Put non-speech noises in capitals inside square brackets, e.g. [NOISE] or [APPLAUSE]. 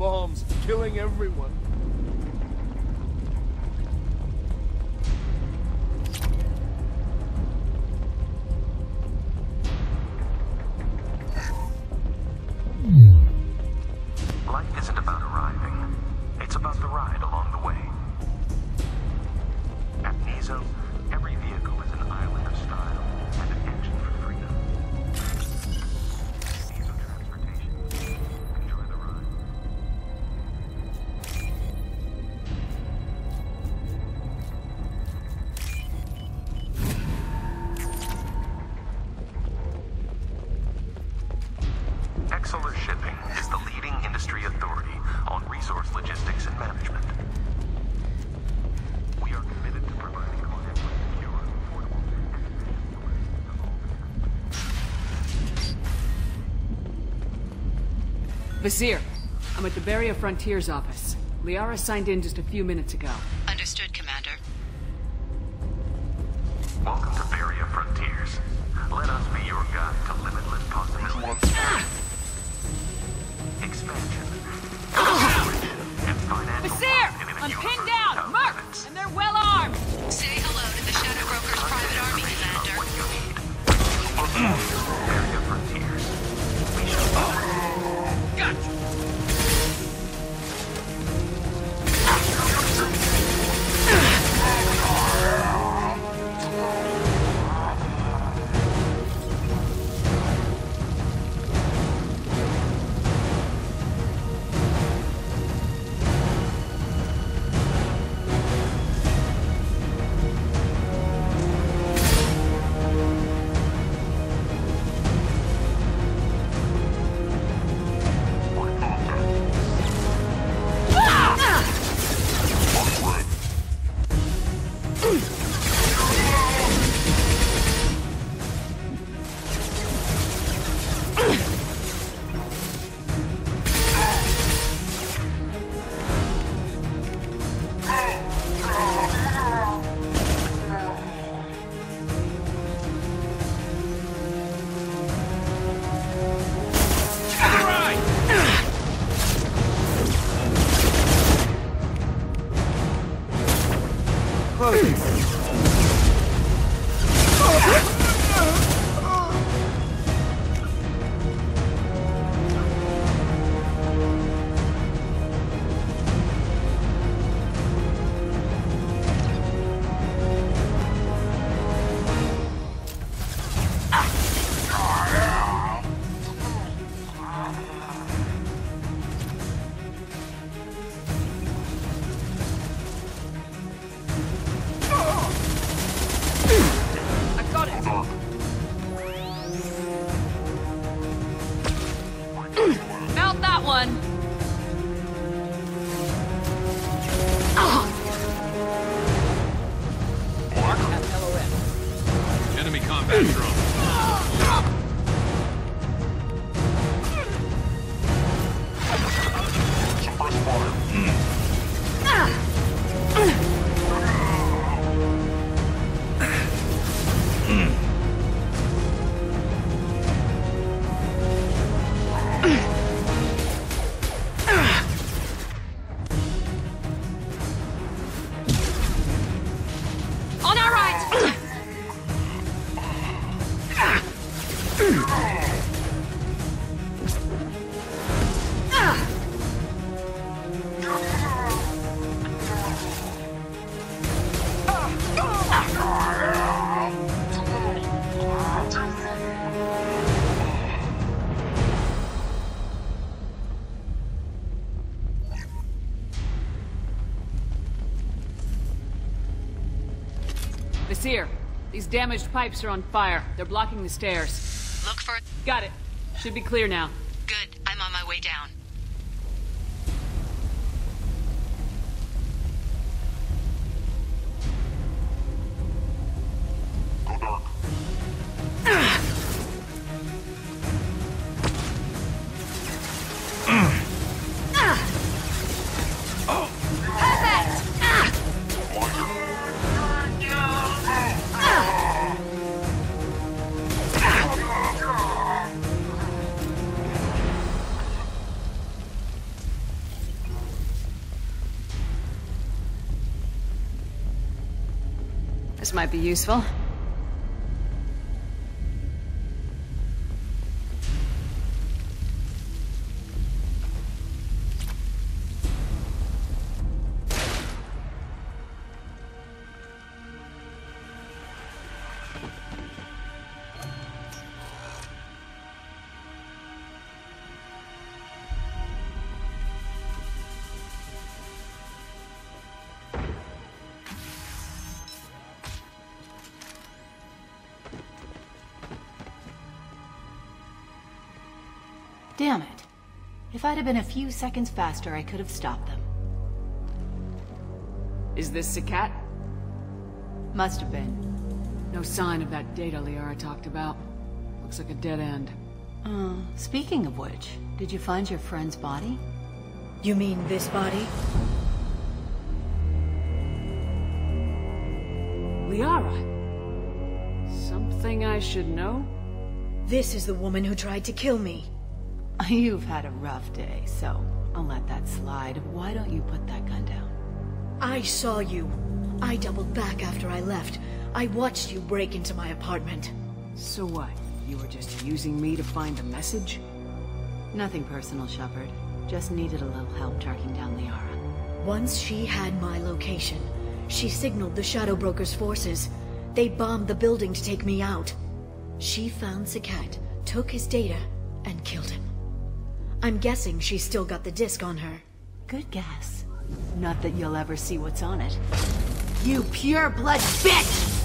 bombs, killing everyone. Vasir, I'm at the Baria Frontiers office. Liara signed in just a few minutes ago. closing. Vasir, these damaged pipes are on fire. They're blocking the stairs. Look for... Got it. Should be clear now. Good. I'm on my way down. This might be useful. Damn it. If I'd have been a few seconds faster, I could have stopped them. Is this Sekat? Must have been. No sign of that data Liara talked about. Looks like a dead end. Uh, speaking of which, did you find your friend's body? You mean this body? Liara! Something I should know? This is the woman who tried to kill me. [LAUGHS] You've had a rough day, so I'll let that slide. Why don't you put that gun down? I saw you. I doubled back after I left. I watched you break into my apartment. So what? You were just using me to find the message? Nothing personal, Shepard. Just needed a little help tracking down Liara. Once she had my location, she signaled the Shadow Broker's forces. They bombed the building to take me out. She found Sekat, took his data, and killed him. I'm guessing she's still got the disc on her. Good guess. Not that you'll ever see what's on it. You pure blood bitch!